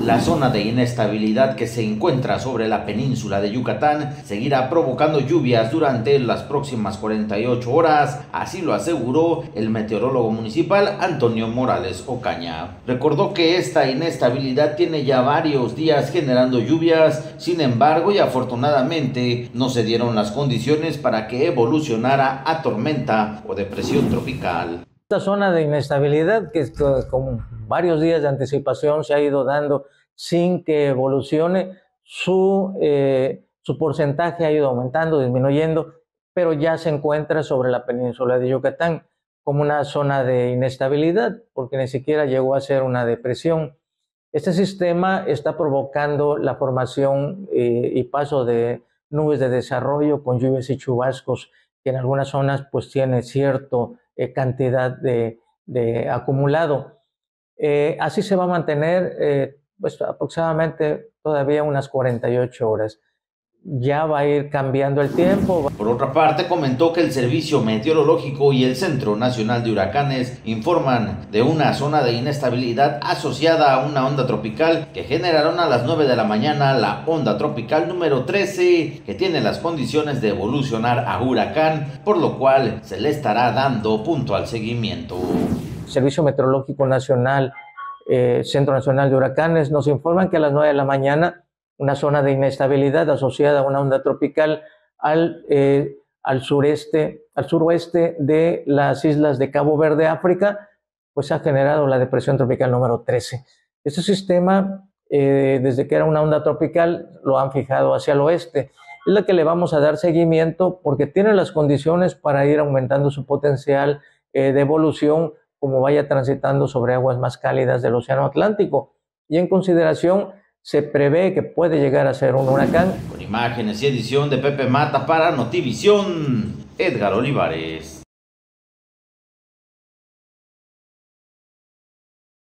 La zona de inestabilidad que se encuentra sobre la península de Yucatán seguirá provocando lluvias durante las próximas 48 horas, así lo aseguró el meteorólogo municipal Antonio Morales Ocaña. Recordó que esta inestabilidad tiene ya varios días generando lluvias, sin embargo y afortunadamente no se dieron las condiciones para que evolucionara a tormenta o depresión tropical. Esta zona de inestabilidad que con varios días de anticipación se ha ido dando sin que evolucione, su, eh, su porcentaje ha ido aumentando, disminuyendo, pero ya se encuentra sobre la península de Yucatán como una zona de inestabilidad, porque ni siquiera llegó a ser una depresión. Este sistema está provocando la formación eh, y paso de nubes de desarrollo con lluvias y chubascos que en algunas zonas pues tiene cierto eh, cantidad de, acumulado. Eh, así se va a mantener eh, pues, aproximadamente todavía unas 48 horas ya va a ir cambiando el tiempo. Por otra parte, comentó que el Servicio Meteorológico y el Centro Nacional de Huracanes informan de una zona de inestabilidad asociada a una onda tropical que generaron a las 9 de la mañana la onda tropical número 13 que tiene las condiciones de evolucionar a huracán, por lo cual se le estará dando punto al seguimiento. Servicio Meteorológico Nacional, eh, Centro Nacional de Huracanes nos informan que a las 9 de la mañana una zona de inestabilidad asociada a una onda tropical al, eh, al sureste, al suroeste de las islas de Cabo Verde, África, pues ha generado la depresión tropical número 13. Este sistema, eh, desde que era una onda tropical, lo han fijado hacia el oeste. Es la que le vamos a dar seguimiento porque tiene las condiciones para ir aumentando su potencial eh, de evolución como vaya transitando sobre aguas más cálidas del Océano Atlántico. Y en consideración se prevé que puede llegar a ser un huracán. Con imágenes y edición de Pepe Mata para Notivisión, Edgar Olivares.